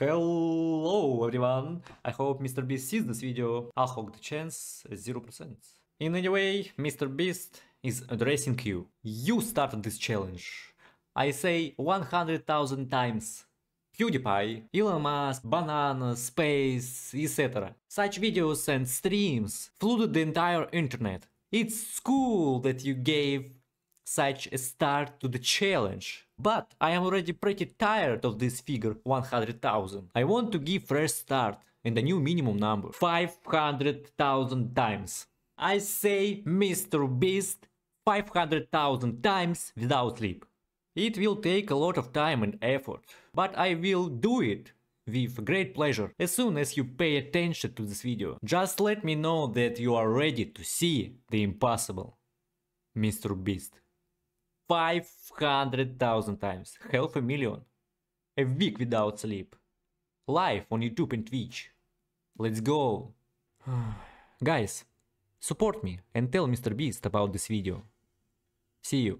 Hello everyone! I hope Mr. Beast sees this video. I'll hog the chance 0%. In any way, Mr. Beast is addressing you. You started this challenge. I say 100,000 times. PewDiePie, Elon Musk, Banana, Space, etc. Such videos and streams flooded the entire internet. It's cool that you gave such a start to the challenge. But I am already pretty tired of this figure 100,000. I want to give fresh start and a new minimum number 500,000 times. I say Mr. Beast 500,000 times without sleep. It will take a lot of time and effort, but I will do it with great pleasure as soon as you pay attention to this video. Just let me know that you are ready to see the impossible. Mr. Beast. 500,000 times, half a million. A week without sleep. Live on YouTube and Twitch. Let's go. Guys, support me and tell Mr. Beast about this video. See you.